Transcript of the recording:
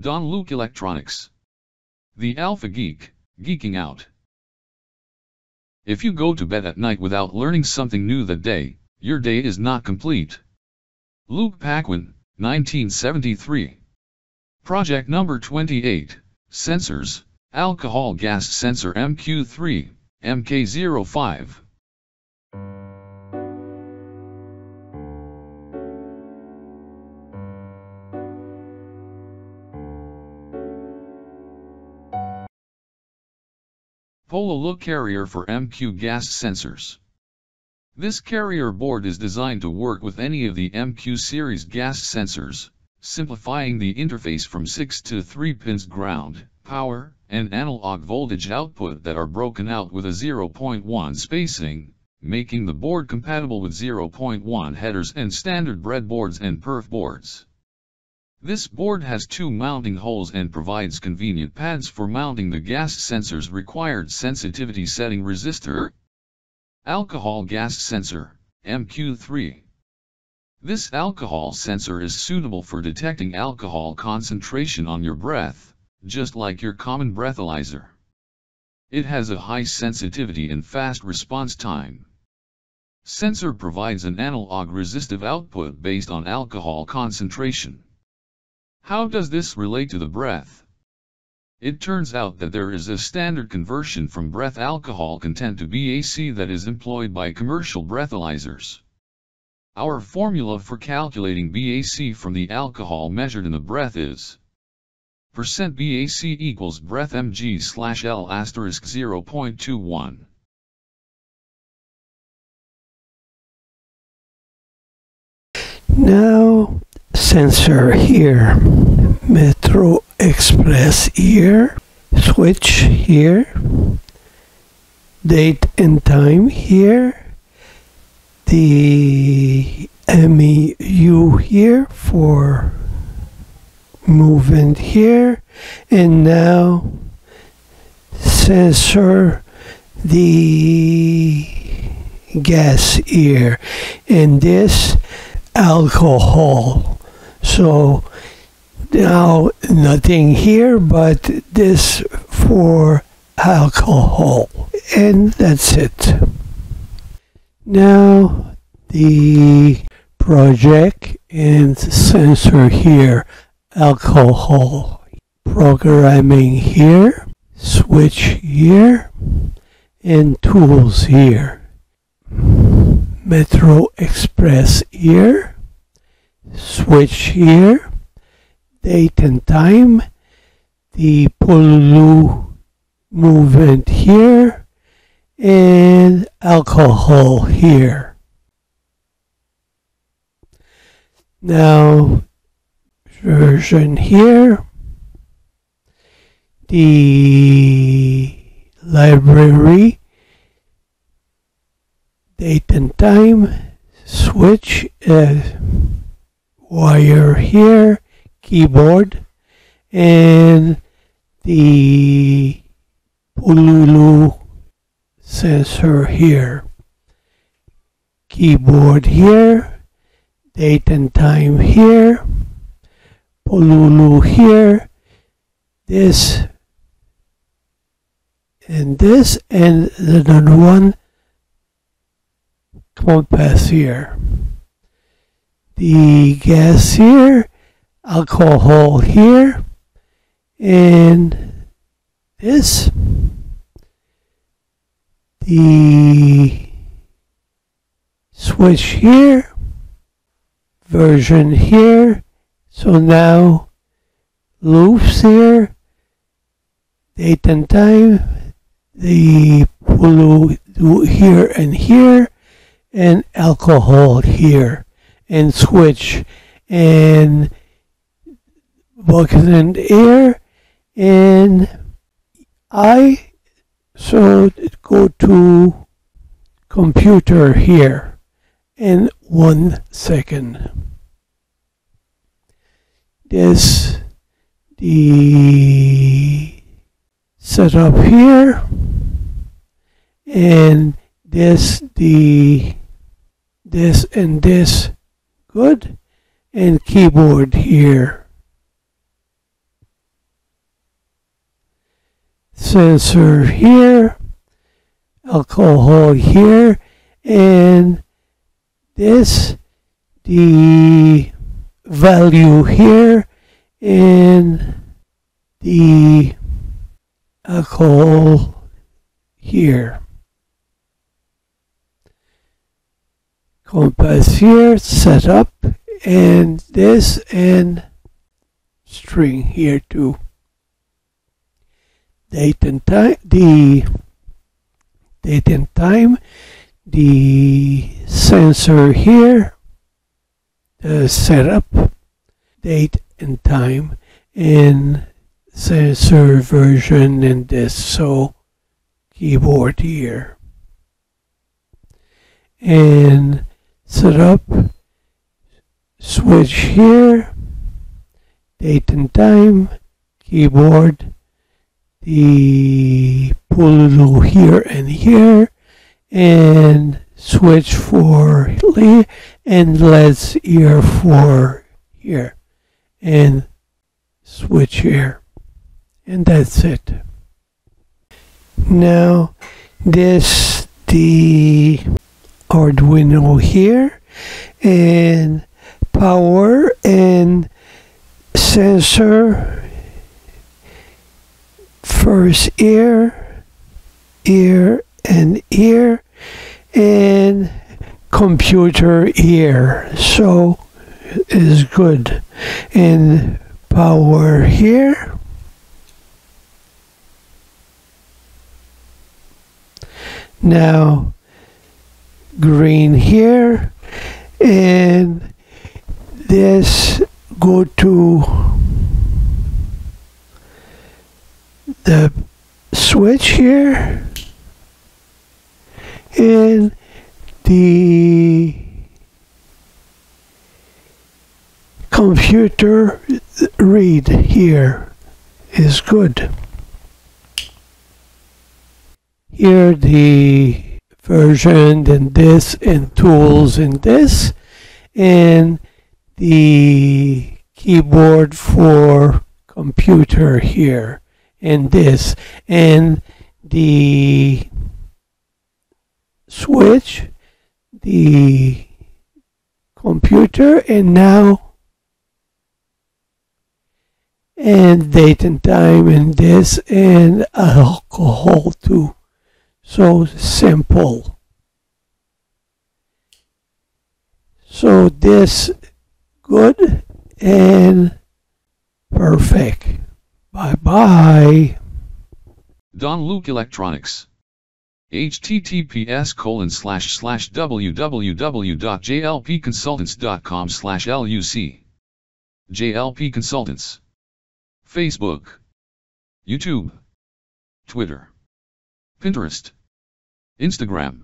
Don Luc Electronics. The Alpha Geek, geeking out. If you go to bed at night without learning something new that day, your day is not complete. Luc Paquin, 1973. Project number 28, Sensors, Alcohol Gas Sensor MQ3, MK05. Pololu Carrier for MQ gas sensors. This carrier board is designed to work with any of the MQ series gas sensors, simplifying the interface from 6 to 3 pins ground, power, and analog voltage output that are broken out with a 0.1 spacing, making the board compatible with 0.1 headers and standard breadboards and perf boards. This board has two mounting holes and provides convenient pads for mounting the gas sensor's required sensitivity setting resistor. Alcohol gas sensor, MQ3. This alcohol sensor is suitable for detecting alcohol concentration on your breath, just like your common breathalyzer. It has a high sensitivity and fast response time. Sensor provides an analog resistive output based on alcohol concentration. How does this relate to the breath? It turns out that there is a standard conversion from breath alcohol content to BAC that is employed by commercial breathalyzers. Our formula for calculating BAC from the alcohol measured in the breath is percent BAC equals breath mg slash L asterisk 0.21. Now sensor here, Metro Express here, switch here, date and time here, the MEU here for movement here, and now sensor the gas here, and this alcohol. So now nothing here but this for alcohol. And that's it. Now the project and sensor here, alcohol. Programming here, switch here, and tools here. Metro Express here, switch here, date and time, the Pololu movement here, and alcohol here. Now, version here, the library date and time, switch, uh, wire here, keyboard, and the Pololu sensor here. Keyboard here, date and time here, Pololu here, this and this, and another one compass here. The gas here, alcohol here, and this. The switch here, version here. So now loops here, date and time, the pull here and here, and alcohol here and switch and bucket and air. And I so go to computer here in one second. This the setup here. And this the this and this Good. And keyboard here. Sensor here. Alcohol here. And this, the value here. And the alcohol here. Compass here, setup and this and string here too. Date and time, the date and time, the sensor here, the setup, date and time, and sensor version and this so keyboard here and set up. Switch here. Date and time. Keyboard. The pull here and here. And switch for here and let's here for here. And switch here. And that's it. Now this the Arduino here and power and sensor first ear ear and ear and computer ear. So is good. And power here. Now green here and this go to the switch here and the computer read here is good. Here the version and this and tools and this. And the keyboard for computer here and this. And the switch the computer and now and date and time and this and alcohol too so simple so this good and perfect bye bye Don Luc Electronics. https colon slash slash www.jlpconsultants.com slash luc. JLP Consultants. Facebook. YouTube. Twitter. Pinterest. Instagram.